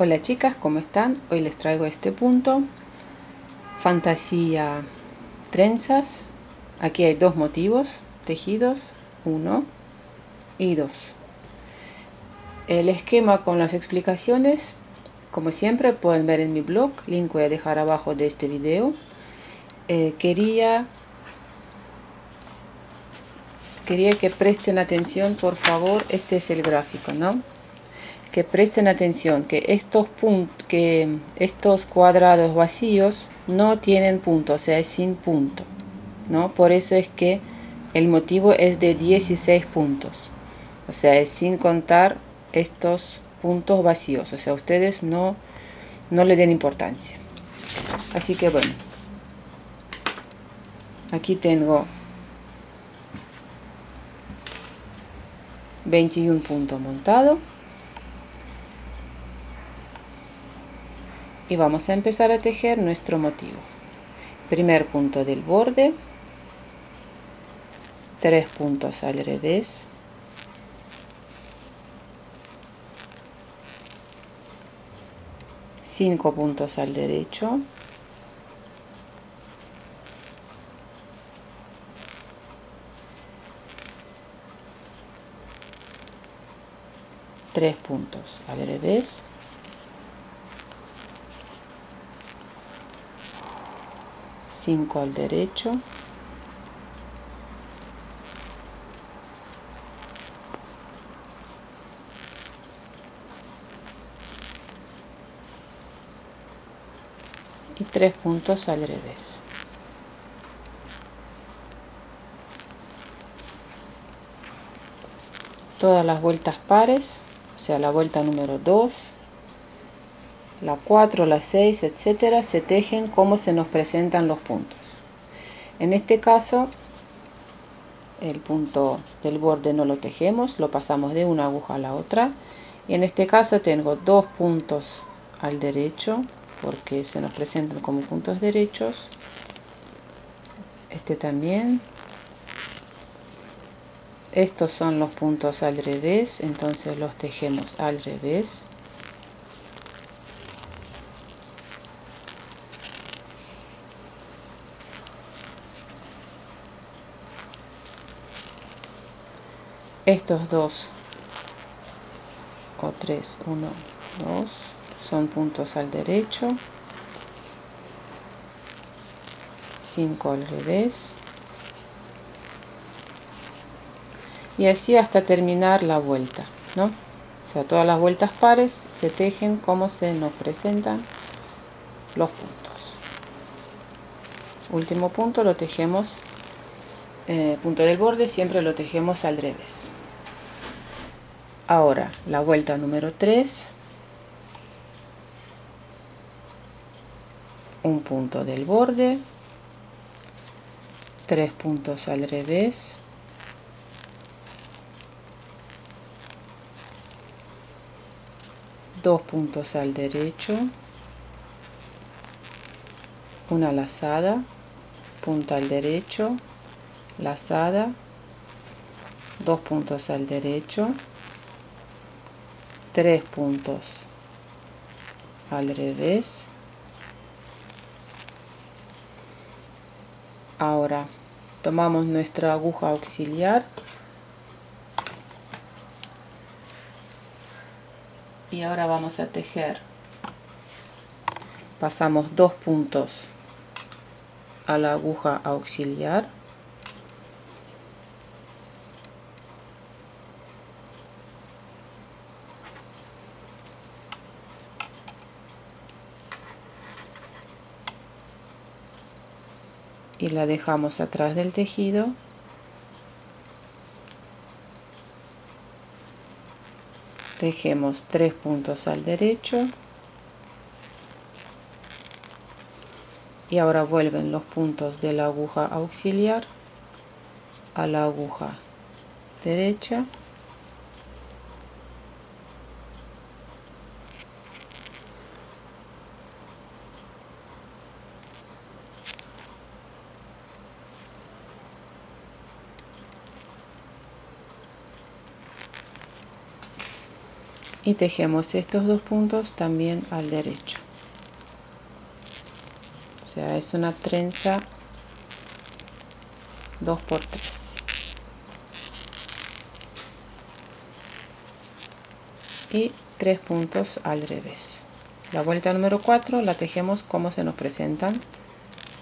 Hola chicas, ¿cómo están? Hoy les traigo este punto. Fantasía trenzas. Aquí hay dos motivos tejidos, uno y dos. El esquema con las explicaciones, como siempre, pueden ver en mi blog, link voy a dejar abajo de este video. Eh, quería quería que presten atención, por favor, este es el gráfico, ¿no? Que presten atención que estos que estos cuadrados vacíos no tienen punto o sea es sin punto no por eso es que el motivo es de 16 puntos o sea es sin contar estos puntos vacíos o sea ustedes no no le den importancia. Así que bueno aquí tengo 21 puntos montados y vamos a empezar a tejer nuestro motivo. Primer punto del borde tres puntos al revés cinco puntos al derecho tres puntos al revés 5 al derecho. Y 3 puntos al revés. Todas las vueltas pares o sea la vuelta número 2 la 4, la 6, etcétera, se tejen como se nos presentan los puntos. En este caso, el punto del borde no lo tejemos, lo pasamos de una aguja a la otra. Y en este caso tengo dos puntos al derecho, porque se nos presentan como puntos derechos. Este también. Estos son los puntos al revés, entonces los tejemos al revés. Estos dos o tres, uno, dos, son puntos al derecho, 5 al revés, y así hasta terminar la vuelta, ¿no? O sea, todas las vueltas pares se tejen como se nos presentan los puntos. Último punto lo tejemos, eh, punto del borde, siempre lo tejemos al revés. Ahora, la vuelta número 3. Un punto del borde. Tres puntos al revés. Dos puntos al derecho. Una lazada. Punta al derecho. Lazada. Dos puntos al derecho tres puntos. Al revés. Ahora tomamos nuestra aguja auxiliar. Y ahora vamos a tejer. Pasamos dos puntos a la aguja auxiliar y la dejamos atrás del tejido. Tejemos tres puntos al derecho. Y ahora vuelven los puntos de la aguja auxiliar a la aguja derecha y tejemos estos dos puntos también al derecho. O sea es una trenza 2 por 3 y tres puntos al revés. La vuelta número 4 la tejemos como se nos presentan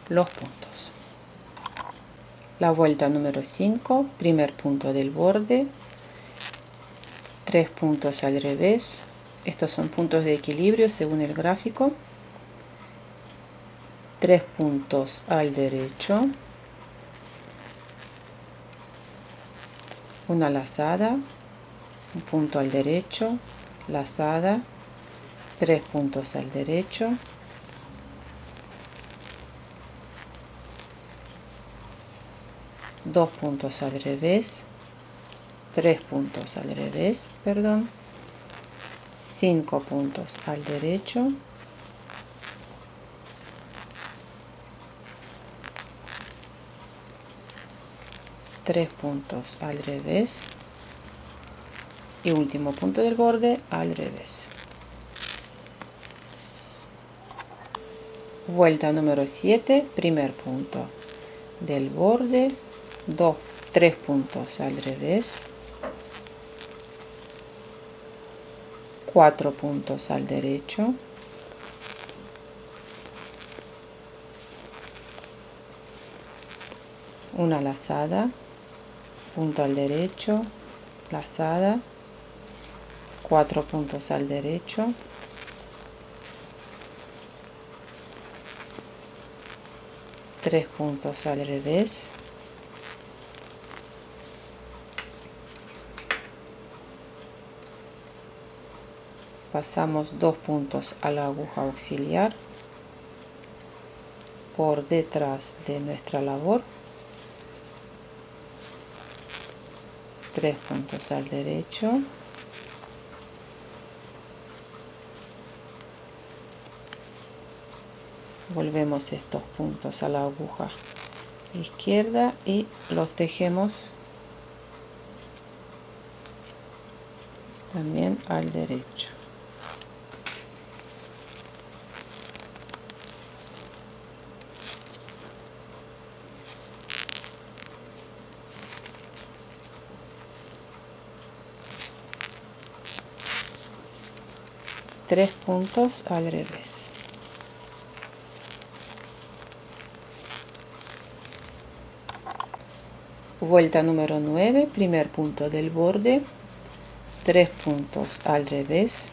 los puntos. La vuelta número 5 primer punto del borde tres puntos al revés. Estos son puntos de equilibrio según el gráfico. Tres puntos al derecho. Una lazada un punto al derecho lazada tres puntos al derecho. Dos puntos al revés tres puntos al revés perdón. Cinco puntos al derecho. Tres puntos al revés. Y último punto del borde al revés. Vuelta número 7 primer punto del borde. 2 3 puntos al revés 4 puntos al derecho. Una lazada punto al derecho lazada 4 puntos al derecho. Tres puntos al revés pasamos dos puntos a la aguja auxiliar por detrás de nuestra labor. Tres puntos al derecho. Volvemos estos puntos a la aguja izquierda y los tejemos también al derecho tres puntos al revés vuelta número 9 primer punto del borde tres puntos al revés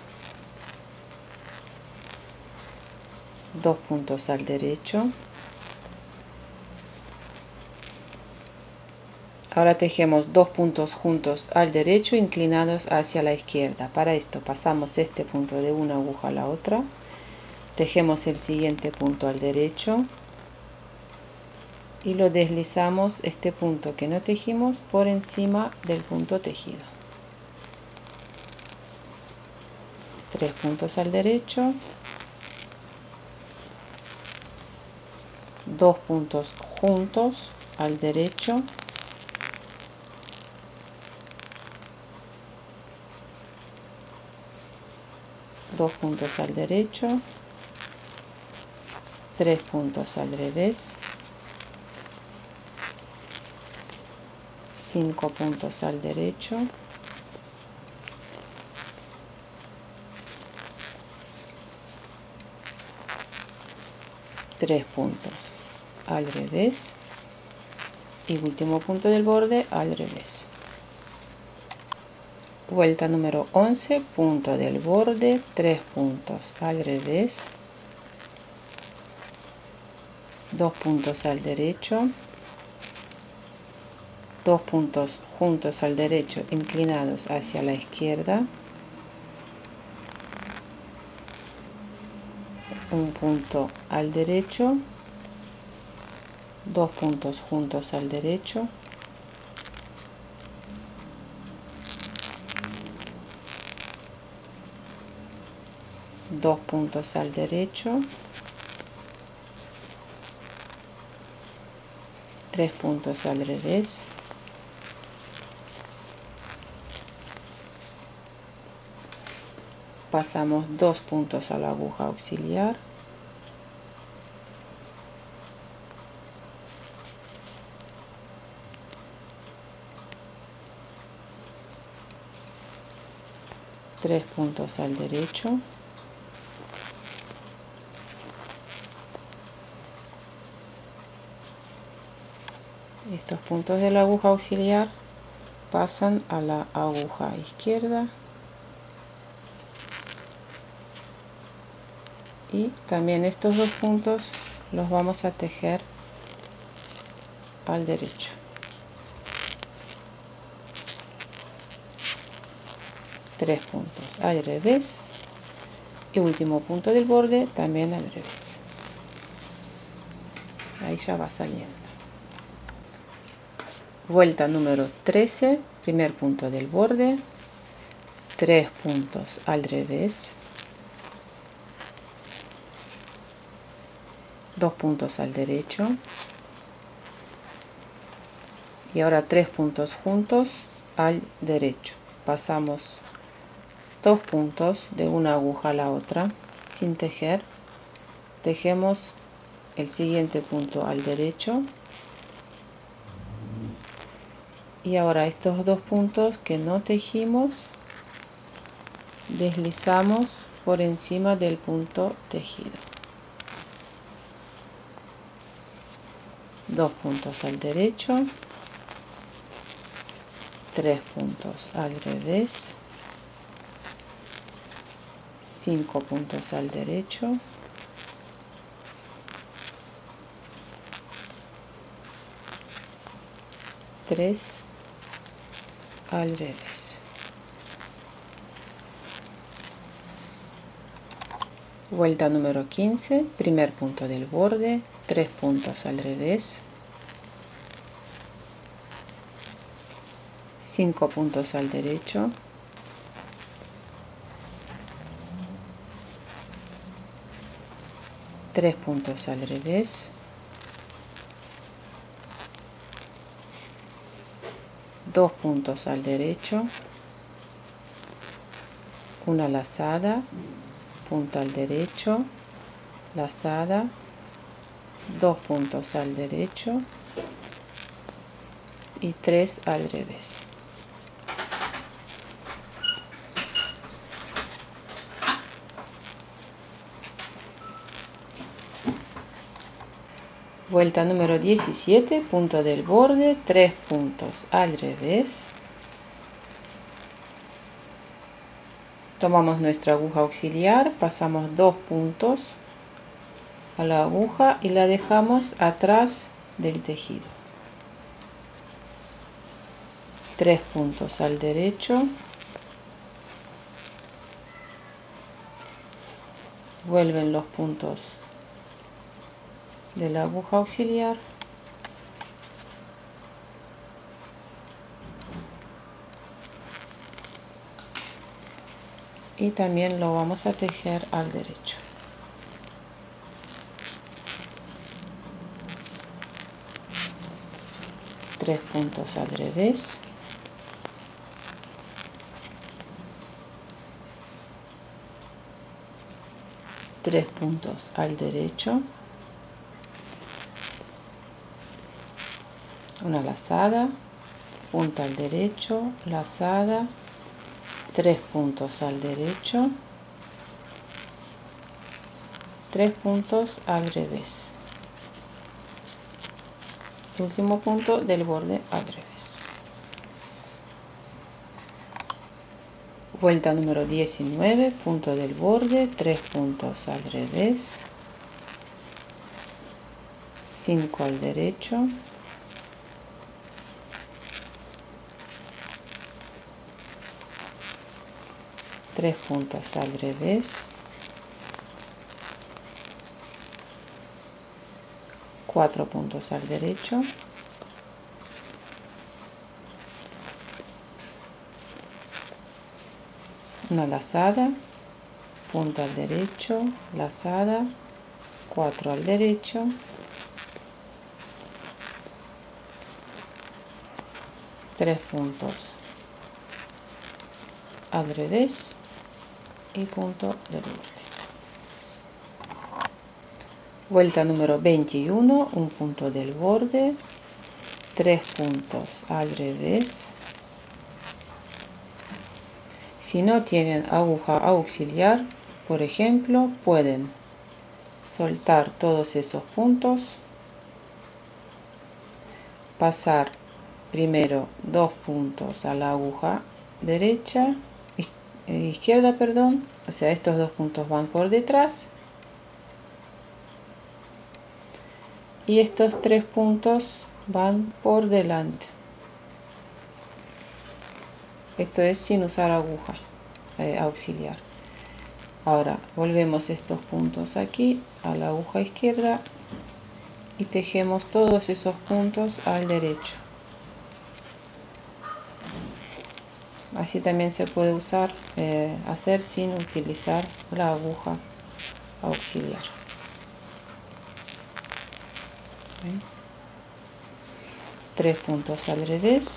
dos puntos al derecho ahora tejemos dos puntos juntos al derecho inclinados hacia la izquierda. Para esto pasamos este punto de una aguja a la otra. Tejemos el siguiente punto al derecho. Y lo deslizamos este punto que no tejimos por encima del punto tejido. Tres puntos al derecho. Dos puntos juntos al derecho dos puntos al derecho tres puntos al revés 5 puntos al derecho tres puntos al revés y último punto del borde al revés vuelta número 11 punto del borde tres puntos. Al revés. Dos puntos al derecho. Dos puntos juntos al derecho inclinados hacia la izquierda. Un punto al derecho. Dos puntos juntos al derecho dos puntos al derecho. Tres puntos al revés. Pasamos dos puntos a la aguja auxiliar. Tres puntos al derecho estos puntos de la aguja auxiliar pasan a la aguja izquierda. Y también estos dos puntos los vamos a tejer al derecho. Tres puntos al revés. Y último punto del borde también al revés. Ahí ya va saliendo vuelta número 13 primer punto del borde. Tres puntos al revés. Dos puntos al derecho. Y ahora tres puntos juntos al derecho. Pasamos dos puntos de una aguja a la otra sin tejer. Tejemos el siguiente punto al derecho y ahora estos dos puntos que no tejimos deslizamos por encima del punto tejido. Dos puntos al derecho tres puntos al revés cinco puntos al derecho tres al revés vuelta número 15 primer punto del borde tres puntos al revés. Cinco puntos al derecho. Tres puntos al revés dos puntos al derecho una lazada punto al derecho lazada dos puntos al derecho y tres al revés vuelta número 17 punto del borde 3 puntos. Al revés. Tomamos nuestra aguja auxiliar pasamos dos puntos a la aguja y la dejamos atrás del tejido. Tres puntos al derecho. Vuelven los puntos de la aguja auxiliar. Y también lo vamos a tejer al derecho. Tres puntos al revés. Tres puntos al derecho una lazada punta al derecho lazada tres puntos al derecho tres puntos al revés. Último punto del borde al revés. Vuelta número 19 punto del borde tres puntos al revés. 5 al derecho tres puntos al revés. Cuatro puntos al derecho. Una lazada punto al derecho lazada 4 al derecho. Tres puntos al revés y punto del borde vuelta número 21 un punto del borde tres puntos al revés. Si no tienen aguja auxiliar por ejemplo pueden soltar todos esos puntos pasar primero dos puntos a la aguja derecha eh, izquierda perdón. O sea estos dos puntos van por detrás. Y estos tres puntos van por delante. Esto es sin usar aguja eh, auxiliar. Ahora volvemos estos puntos aquí a la aguja izquierda y tejemos todos esos puntos al derecho así también se puede usar eh, hacer sin utilizar la aguja auxiliar. Tres puntos al revés.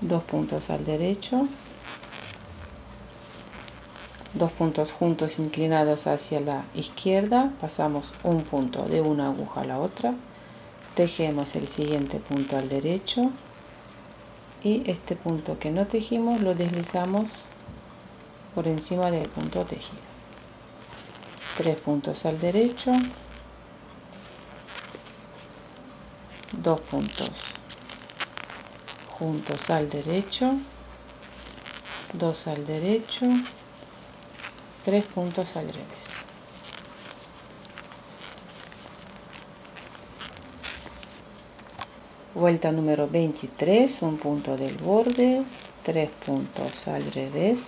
Dos puntos al derecho. Dos puntos juntos inclinados hacia la izquierda. Pasamos un punto de una aguja a la otra tejemos el siguiente punto al derecho. Y este punto que no tejimos lo deslizamos por encima del punto tejido. Tres puntos al derecho. Dos puntos juntos al derecho. Dos al derecho. Tres puntos al revés vuelta número 23 un punto del borde tres puntos al revés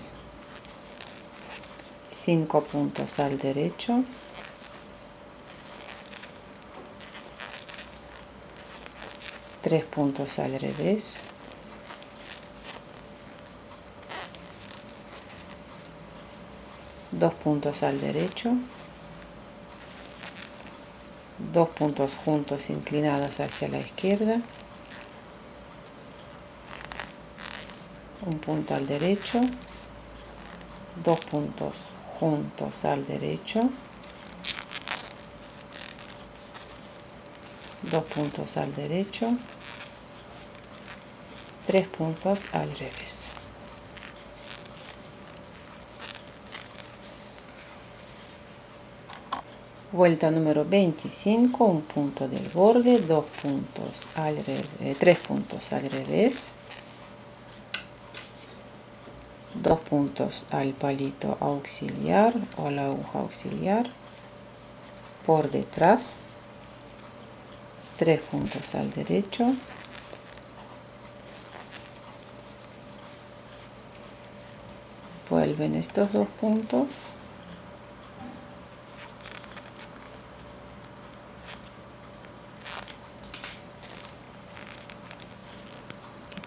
5 puntos al derecho tres puntos al revés dos puntos al derecho dos puntos juntos inclinados hacia la izquierda. Un punto al derecho. Dos puntos puntos al derecho. Dos puntos al derecho. Tres puntos al revés vuelta número 25 un punto del borde dos puntos al revés eh, tres puntos al revés. Dos puntos al palito auxiliar o la aguja auxiliar por detrás. Tres puntos al derecho. Vuelven estos dos puntos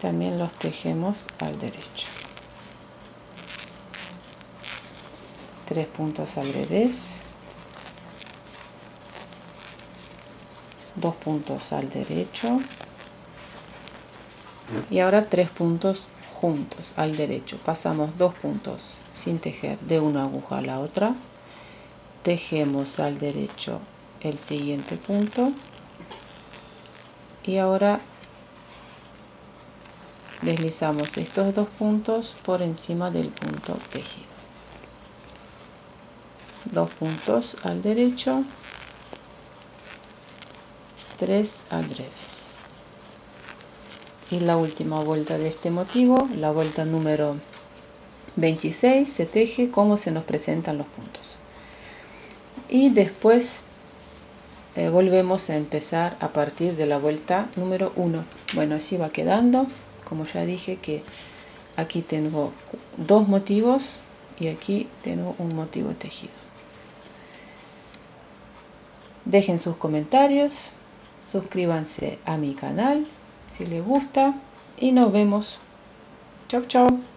también los tejemos al derecho. Tres puntos al revés. Dos puntos al derecho. Y ahora tres puntos juntos al derecho. Pasamos dos puntos sin tejer de una aguja a la otra. Tejemos al derecho el siguiente punto. Y ahora deslizamos estos dos puntos por encima del punto tejido dos puntos al derecho tres al revés. Y la última vuelta de este motivo la vuelta número 26 se teje como se nos presentan los puntos. Y después eh, volvemos a empezar a partir de la vuelta número 1 bueno así va quedando como ya dije que aquí tengo dos motivos y aquí tengo un motivo tejido Dejen sus comentarios, suscríbanse a mi canal si les gusta y nos vemos. Chau, chau.